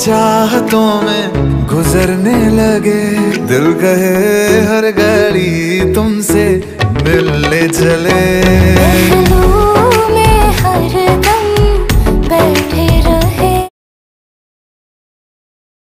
चाहतों में गुजरने लगे। दिल कहे हर घड़ी तुमसे मिलने चले।